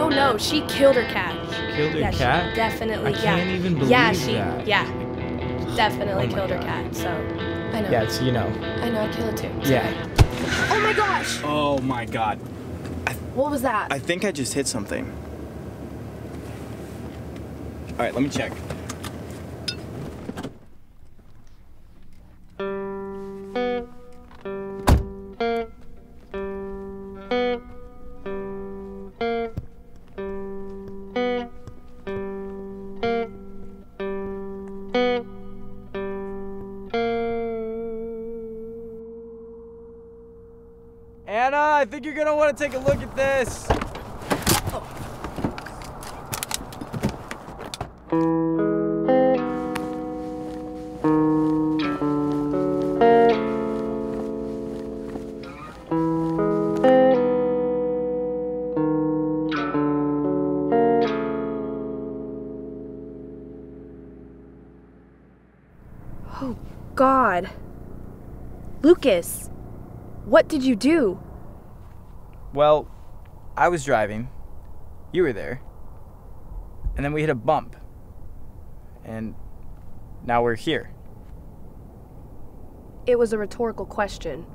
Oh no, she killed her cat. She killed her yeah, cat? She definitely. I yeah. can't even believe Yeah, she. that. Yeah. Definitely Oh my killed her cat. So. I know. Yeah, it's, you know. I know. I killed it too. It's Yeah. okay. Oh my gosh! Oh my god. What was that? I think I just hit something. All right, let me check. Anna, I think you're gonna want to take a look at this. Oh God. Lucas, what did you do? Well, I was driving. You were there. And then we hit a bump. And now we're here. It was a rhetorical question.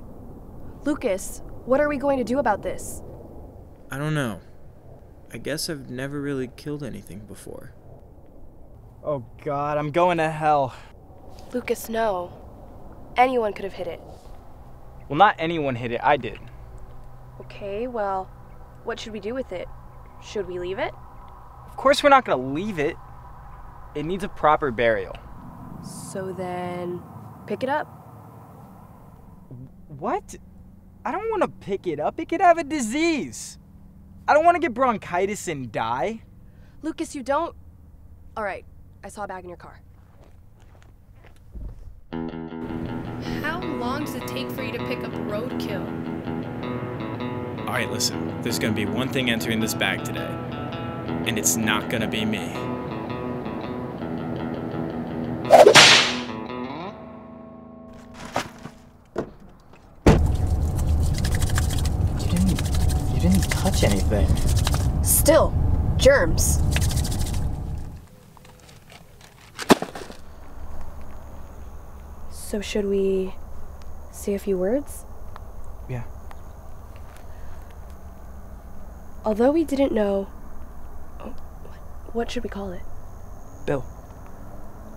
Lucas, what are we going to do about this? I don't know. I guess I've never really killed anything before. Oh god, I'm going to hell. Lucas, no. Anyone could have hit it. Well, not anyone hit it, I did. Okay, well, what should we do with it? Should we leave it? Of course, we're not gonna leave it. It needs a proper burial. So then, pick it up. What? I don't want to pick it up. It could have a disease. I don't want to get bronchitis and die. Lucas, you don't. All right, I saw a bag in your car. How long does it take for you to pick up roadkill? Alright, listen. There's gonna be one thing entering this bag today. And it's not gonna be me. You didn't. You didn't touch anything. Still, germs. So, should we say a few words? Yeah. Although we didn't know. Oh, what- what should we call it? Bill.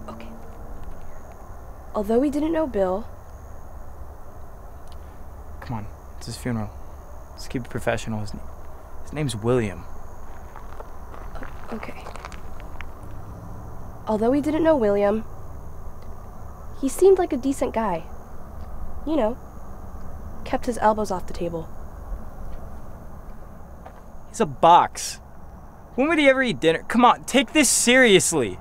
Okay. Although we didn't know Bill, Come on. It's his funeral. Let's keep it professional. His, his name's William. Okay. Although we didn't know William, he seemed like a decent guy. You know, kept his elbows off the table. He's a box. When would he ever eat dinner? Come on, take this seriously.